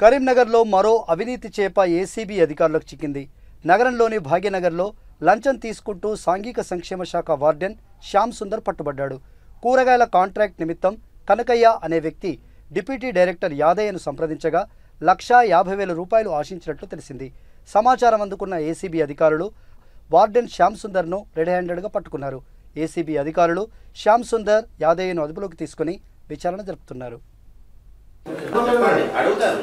కరీంనగర్లో మరో అవినీతి చేప ఏసీబీ అధికారులకు చిక్కింది. నగరంలోని భాగ్యనగర్లో లంచం తీసుకుంటూ సాంఘిక సంక్షేమ శాఖ వార్డెన్ శ్యామ్ సుందర్ పట్టుబడ్డాడు. కూరగాయల కాంట్రాక్ట్ నిమిత్తం కనకయ్య అనే వ్యక్తి డిప్యూటీ డైరెక్టర్ యాదయ్యను సంప్రదించగా లక్షా యాభై వేల రూపాయలు ఆశించినట్లు తెలిసింది. సమాచారం అందుకున్న ఏసీబీ అధికారులు వార్డెన్ శ్యామ్ సుందర్ను రెడ్ హ్యాండెడ్గా పట్టుకున్నారు. ఏసీబీ అధికారులు శ్యామ్ సుందర్ యాదయ్యను అదుపులోకి తీసుకుని విచారణ జరుపుతున్నారు. అడుగుతారు.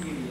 Thank you.